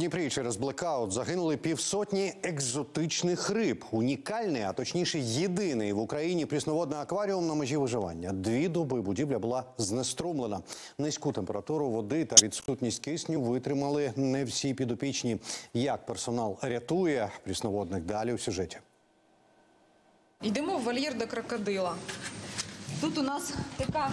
Дніпрі через блекаут загинули півсотні екзотичних риб. Унікальний, а точніше, єдиний в Україні прісноводний акваріум на межі виживання. Дві доби будівля була знеструмлена. Низьку температуру води та відсутність кисню витримали не всі підопічні. Як персонал рятує прісноводних далі у сюжеті. Йдемо в вольєр до крокодила. Тут у нас така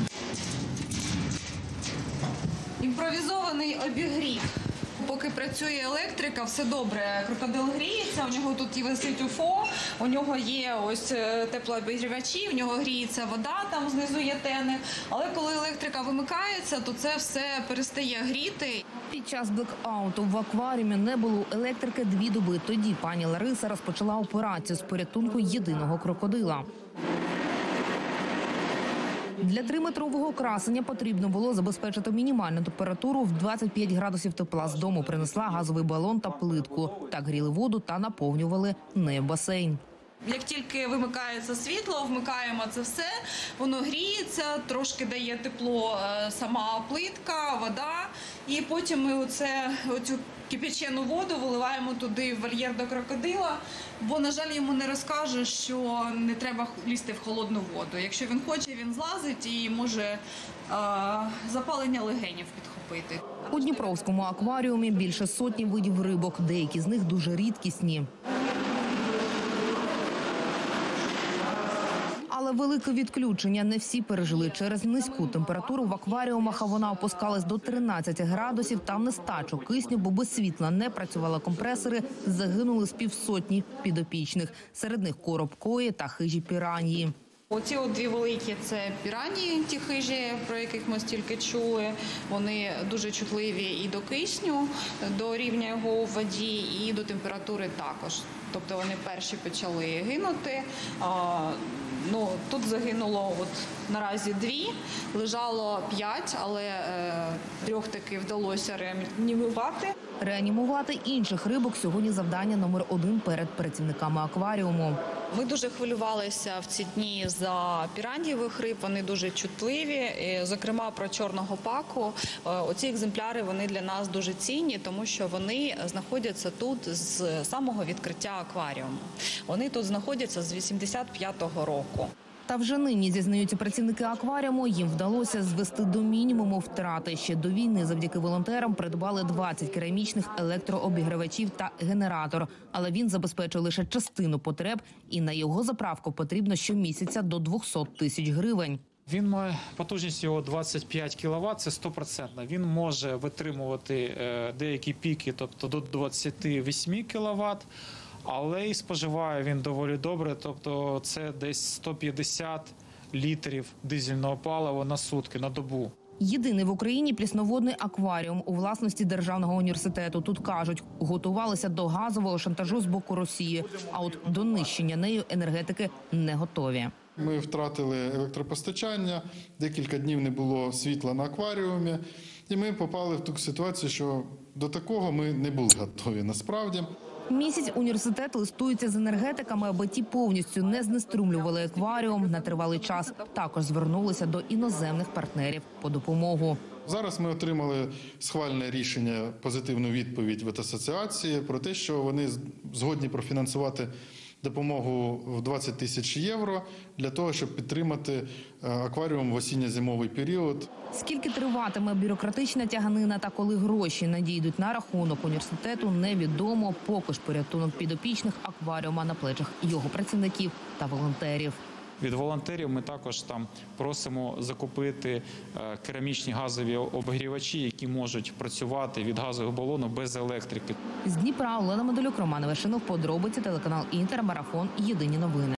імпровізований обігрів. Поки працює електрика, все добре. Крокодил гріється, у нього тут і висить УФО, у нього є ось е, теплообігрівачі, у нього гріється вода, там знизу є тени. Але коли електрика вимикається, то це все перестає гріти. Під час блекауту в акваріумі не було електрики дві доби. Тоді пані Лариса розпочала операцію з порятунку єдиного крокодила. Для триметрового красення потрібно було забезпечити мінімальну температуру в 25 градусів тепла. З дому принесла газовий балон та плитку. Так гріли воду та наповнювали не басейн. Як тільки вимикається світло, вмикаємо це все, воно гріється, трошки дає тепло е, сама плитка, вода, і потім ми оце, оцю кипячену воду виливаємо туди в вольєр до крокодила, бо, на жаль, йому не розкаже, що не треба лізти в холодну воду. Якщо він хоче, він злазить і може е, запалення легенів підхопити. У Дніпровському акваріумі більше сотні видів рибок. Деякі з них дуже рідкісні. Але велике відключення не всі пережили через низьку температуру в акваріумах. А вона опускалась до 13 градусів. Там нестачу кисню, бо без світла не працювали компресори. Загинули з півсотні підопічних. Серед них коробкої та хижі піранії. Оці от дві великі це пірані, ті хижі, про яких ми стільки чули. Вони дуже чутливі і до кисню, до рівня його у воді, і до температури також. Тобто вони перші почали гинути. Ну, тут загинуло от наразі дві, лежало п'ять, але е, трьох таки вдалося реанімувати. Реанімувати інших рибок сьогодні завдання номер один перед працівниками акваріуму. Ми дуже хвилювалися в ці дні за пірандієвих риб. Вони дуже чутливі. Зокрема, про чорного паку. Е, Оці екземпляри вони для нас дуже цінні, тому що вони знаходяться тут з самого відкриття акваріуму. Вони тут знаходяться з 85-го року. Та вже нині зізнаються працівники акваріуму. Їм вдалося звести до мінімуму втрати. Ще до війни завдяки волонтерам придбали 20 керамічних електрообігрівачів та генератор. Але він забезпечує лише частину потреб, і на його заправку потрібно щомісяця до 200 тисяч гривень. Він має потужність його 25 кВт, це 100%. Він може витримувати е, деякі піки, тобто до 28 кВт, але і споживає він доволі добре, тобто це десь 150 літрів дизельного палива на сутки на добу. Єдиний в Україні плісноводний акваріум у власності державного університету. Тут кажуть, готувалися до газового шантажу з боку Росії. А от до нищення нею енергетики не готові. Ми втратили електропостачання, декілька днів не було світла на акваріумі, і ми попали в таку ситуацію, що до такого ми не були готові насправді. Місяць університет листується з енергетиками, аби ті повністю не знеструмлювали акваріум на тривалий час. Також звернулися до іноземних партнерів по допомогу. Зараз ми отримали схвальне рішення, позитивну відповідь від асоціації про те, що вони згодні профінансувати допомогу в 20 тисяч євро для того, щоб підтримати е, акваріум в осінньо-зимовий період. Скільки триватиме бюрократична тяганина та коли гроші надійдуть на рахунок університету, невідомо. Поки ж порятунок підопічних акваріума на плечах його працівників та волонтерів. Від волонтерів ми також там просимо закупити е, керамічні газові обігрівачі, які можуть працювати від газового балону без електрики. З Дніпра Олена Медолюк, Роман Вишинов, подробиці телеканал Інтер, марафон. Єдині новини.